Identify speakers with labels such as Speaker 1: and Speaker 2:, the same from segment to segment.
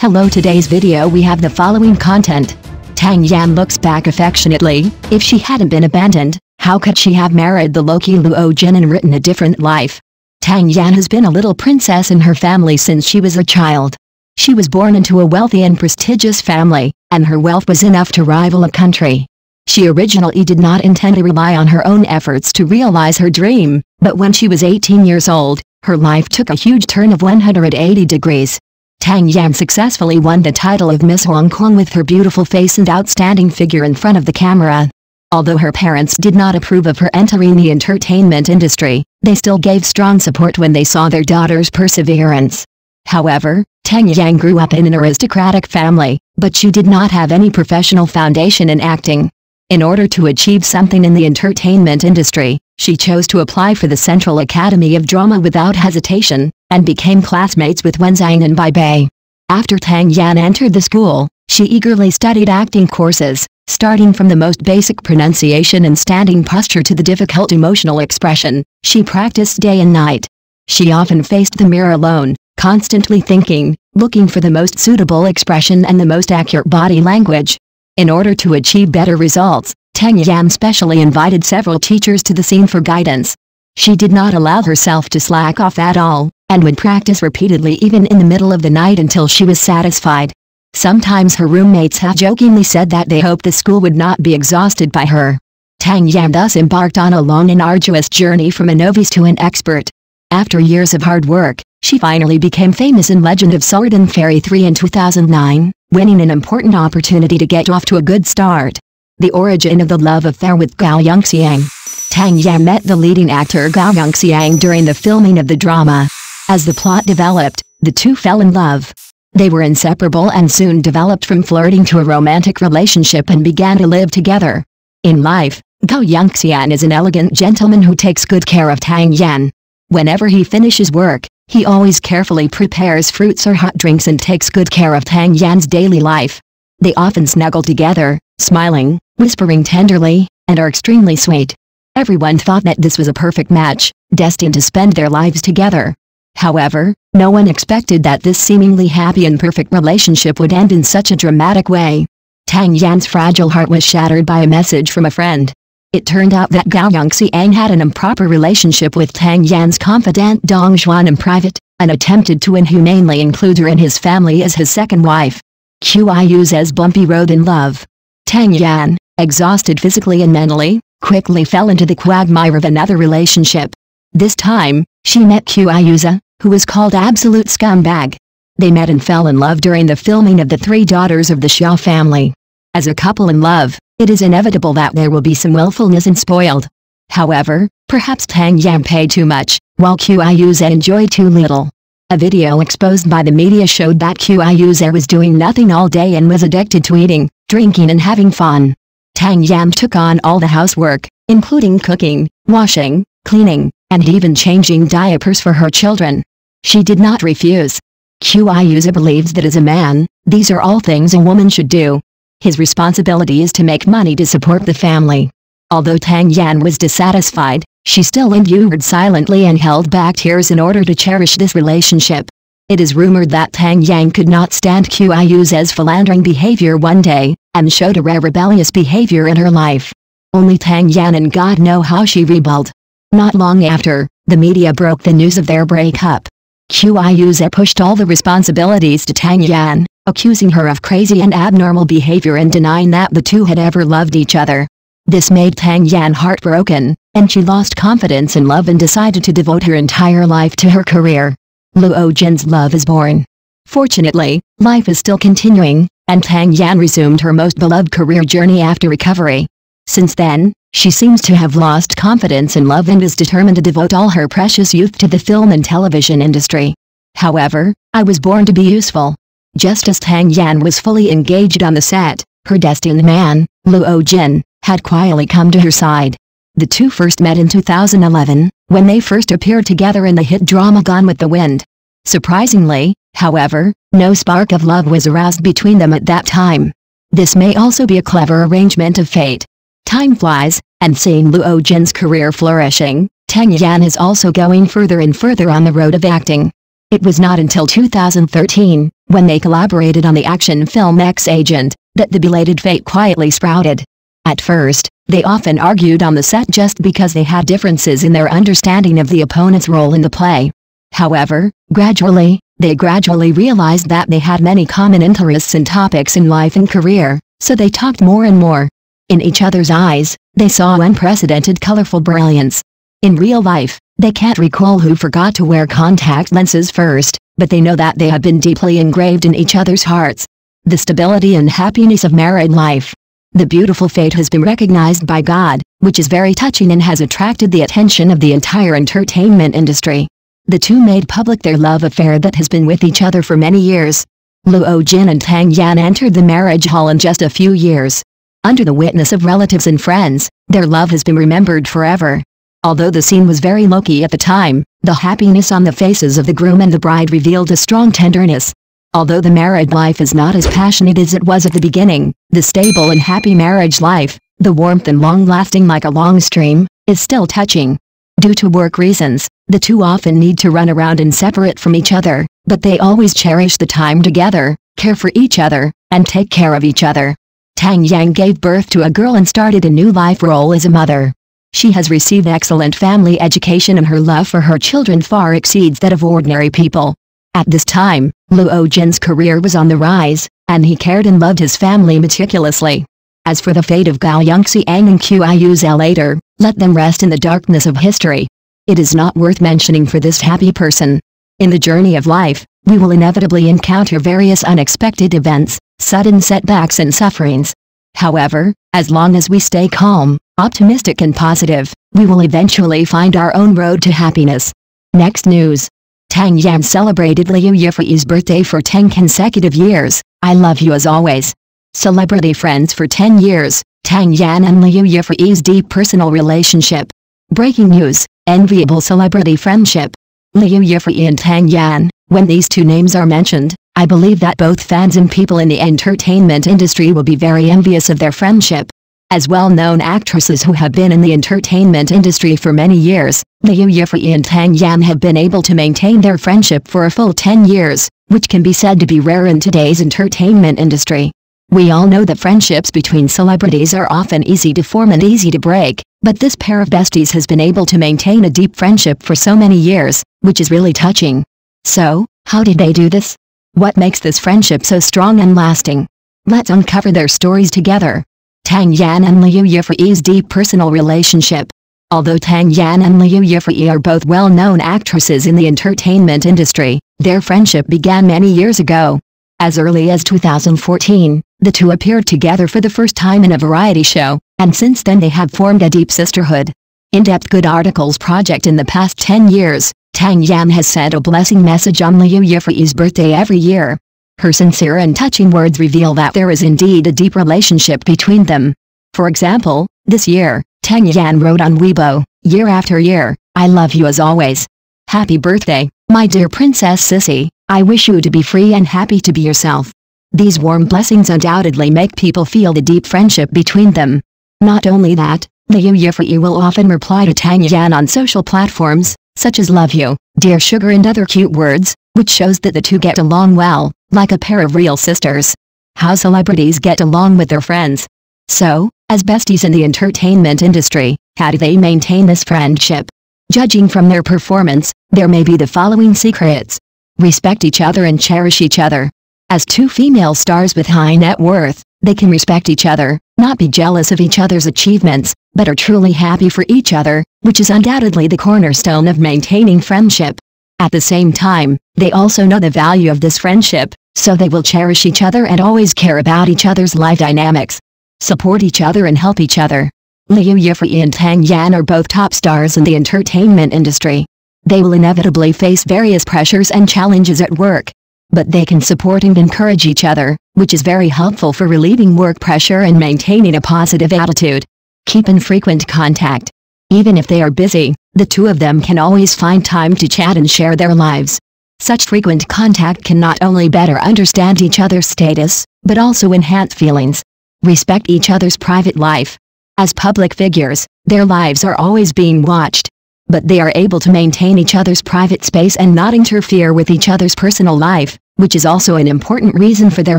Speaker 1: Hello today's video we have the following content. Tang Yan looks back affectionately, if she hadn't been abandoned, how could she have married the low-key Luo Jin and written a different life? Tang Yan has been a little princess in her family since she was a child. She was born into a wealthy and prestigious family, and her wealth was enough to rival a country. She originally did not intend to rely on her own efforts to realize her dream, but when she was 18 years old, her life took a huge turn of 180 degrees. Tang Yan successfully won the title of Miss Hong Kong with her beautiful face and outstanding figure in front of the camera. Although her parents did not approve of her entering the entertainment industry, they still gave strong support when they saw their daughter's perseverance. However, Tang Yan grew up in an aristocratic family, but she did not have any professional foundation in acting. In order to achieve something in the entertainment industry, she chose to apply for the Central Academy of Drama without hesitation, and became classmates with Wen Zhang and Bai Bei. After Tang Yan entered the school, she eagerly studied acting courses, starting from the most basic pronunciation and standing posture to the difficult emotional expression, she practiced day and night. She often faced the mirror alone, constantly thinking, looking for the most suitable expression and the most accurate body language. In order to achieve better results, Tang Yan specially invited several teachers to the scene for guidance. She did not allow herself to slack off at all, and would practice repeatedly even in the middle of the night until she was satisfied. Sometimes her roommates had jokingly said that they hoped the school would not be exhausted by her. Tang Yan thus embarked on a long and arduous journey from a novice to an expert. After years of hard work, she finally became famous in Legend of Sword and Fairy 3 in 2009 winning an important opportunity to get off to a good start. The origin of the love affair with Gao Yongxiang. Tang Yan met the leading actor Gao Yongxiang during the filming of the drama. As the plot developed, the two fell in love. They were inseparable and soon developed from flirting to a romantic relationship and began to live together. In life, Gao Yongxiang is an elegant gentleman who takes good care of Tang Yan. Whenever he finishes work, he always carefully prepares fruits or hot drinks and takes good care of Tang Yan's daily life. They often snuggle together, smiling, whispering tenderly, and are extremely sweet. Everyone thought that this was a perfect match, destined to spend their lives together. However, no one expected that this seemingly happy and perfect relationship would end in such a dramatic way. Tang Yan's fragile heart was shattered by a message from a friend. It turned out that Gao Yongxiang had an improper relationship with Tang Yan's confidant Dong Xuan in private, and attempted to inhumanely include her in his family as his second wife. Qiuzu's bumpy road in love. Tang Yan, exhausted physically and mentally, quickly fell into the quagmire of another relationship. This time, she met Qiuzu, who was called absolute scumbag. They met and fell in love during the filming of The Three Daughters of the Xia family. As a couple in love, it is inevitable that there will be some willfulness and spoiled. However, perhaps Tang Yan paid too much, while Qiuzu enjoyed too little. A video exposed by the media showed that Qiuzu was doing nothing all day and was addicted to eating, drinking and having fun. Tang Yan took on all the housework, including cooking, washing, cleaning, and even changing diapers for her children. She did not refuse. Qiuzu believes that as a man, these are all things a woman should do, his responsibility is to make money to support the family. Although Tang Yan was dissatisfied, she still endured silently and held back tears in order to cherish this relationship. It is rumored that Tang Yan could not stand Qiuzu's philandering behavior one day, and showed a rare rebellious behavior in her life. Only Tang Yan and God know how she rebelled. Not long after, the media broke the news of their breakup. Qiuzu pushed all the responsibilities to Tang Yan, accusing her of crazy and abnormal behavior and denying that the two had ever loved each other. This made Tang Yan heartbroken, and she lost confidence in love and decided to devote her entire life to her career. Luo Jin's love is born. Fortunately, life is still continuing, and Tang Yan resumed her most beloved career journey after recovery. Since then, she seems to have lost confidence in love and is determined to devote all her precious youth to the film and television industry. However, I was born to be useful, just as Tang Yan was fully engaged on the set, her destined man, Luo Jin, had quietly come to her side. The two first met in 2011, when they first appeared together in the hit drama Gone with the Wind. Surprisingly, however, no spark of love was aroused between them at that time. This may also be a clever arrangement of fate. Time flies, and seeing Luo Jin's career flourishing, Tang Yan is also going further and further on the road of acting. It was not until 2013, when they collaborated on the action film X Agent, that the belated fate quietly sprouted. At first, they often argued on the set just because they had differences in their understanding of the opponent's role in the play. However, gradually, they gradually realized that they had many common interests and topics in life and career, so they talked more and more. In each other's eyes, they saw unprecedented colorful brilliance. In real life, they can't recall who forgot to wear contact lenses first, but they know that they have been deeply engraved in each other's hearts. The stability and happiness of married life. The beautiful fate has been recognized by God, which is very touching and has attracted the attention of the entire entertainment industry. The two made public their love affair that has been with each other for many years. Luo Jin and Tang Yan entered the marriage hall in just a few years. Under the witness of relatives and friends, their love has been remembered forever. Although the scene was very low-key at the time, the happiness on the faces of the groom and the bride revealed a strong tenderness. Although the married life is not as passionate as it was at the beginning, the stable and happy marriage life, the warmth and long-lasting like a long stream, is still touching. Due to work reasons, the two often need to run around and separate from each other, but they always cherish the time together, care for each other, and take care of each other. Tang Yan gave birth to a girl and started a new life role as a mother. She has received excellent family education and her love for her children far exceeds that of ordinary people. At this time, Luo Jin's career was on the rise, and he cared and loved his family meticulously. As for the fate of Gao Yongxiang and Qiu Zhe later, let them rest in the darkness of history. It is not worth mentioning for this happy person. In the journey of life, we will inevitably encounter various unexpected events, sudden setbacks and sufferings. However, as long as we stay calm, optimistic and positive, we will eventually find our own road to happiness. Next news. Tang Yan celebrated Liu Yifei's birthday for 10 consecutive years, I love you as always. Celebrity friends for 10 years, Tang Yan and Liu Yifei's deep personal relationship. Breaking news, enviable celebrity friendship. Liu Yifei and Tang Yan, when these two names are mentioned, I believe that both fans and people in the entertainment industry will be very envious of their friendship. As well-known actresses who have been in the entertainment industry for many years, Liu Yifei and Tang Yan have been able to maintain their friendship for a full 10 years, which can be said to be rare in today's entertainment industry. We all know that friendships between celebrities are often easy to form and easy to break, but this pair of besties has been able to maintain a deep friendship for so many years, which is really touching. So, how did they do this? What makes this friendship so strong and lasting? Let's uncover their stories together. Tang Yan and Liu Yifei's deep personal relationship. Although Tang Yan and Liu Yifei are both well-known actresses in the entertainment industry, their friendship began many years ago. As early as 2014, the two appeared together for the first time in a variety show, and since then they have formed a deep sisterhood. In-depth good articles project in the past 10 years, Tang Yan has sent a blessing message on Liu Yifei's birthday every year, her sincere and touching words reveal that there is indeed a deep relationship between them. For example, this year, Tang Yan wrote on Weibo, year after year, I love you as always. Happy birthday, my dear Princess Sissy, I wish you to be free and happy to be yourself. These warm blessings undoubtedly make people feel the deep friendship between them. Not only that, Liu Yifei will often reply to Tang Yan on social platforms, such as love you, dear sugar and other cute words, which shows that the two get along well like a pair of real sisters. How celebrities get along with their friends. So, as besties in the entertainment industry, how do they maintain this friendship? Judging from their performance, there may be the following secrets. Respect each other and cherish each other. As two female stars with high net worth, they can respect each other, not be jealous of each other's achievements, but are truly happy for each other, which is undoubtedly the cornerstone of maintaining friendship. At the same time, they also know the value of this friendship, so they will cherish each other and always care about each other's life dynamics. Support each other and help each other. Liu Yifei and Tang Yan are both top stars in the entertainment industry. They will inevitably face various pressures and challenges at work. But they can support and encourage each other, which is very helpful for relieving work pressure and maintaining a positive attitude. Keep in frequent contact. Even if they are busy, the two of them can always find time to chat and share their lives. Such frequent contact can not only better understand each other's status, but also enhance feelings. Respect each other's private life. As public figures, their lives are always being watched. But they are able to maintain each other's private space and not interfere with each other's personal life, which is also an important reason for their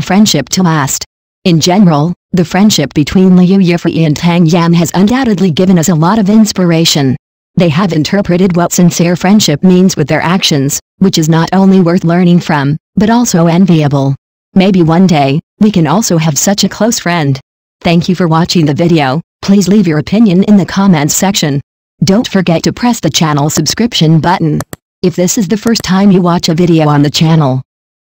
Speaker 1: friendship to last. In general, the friendship between Liu Yifei and Tang Yan has undoubtedly given us a lot of inspiration. They have interpreted what sincere friendship means with their actions, which is not only worth learning from, but also enviable. Maybe one day, we can also have such a close friend. Thank you for watching the video, please leave your opinion in the comments section. Don't forget to press the channel subscription button. If this is the first time you watch a video on the channel,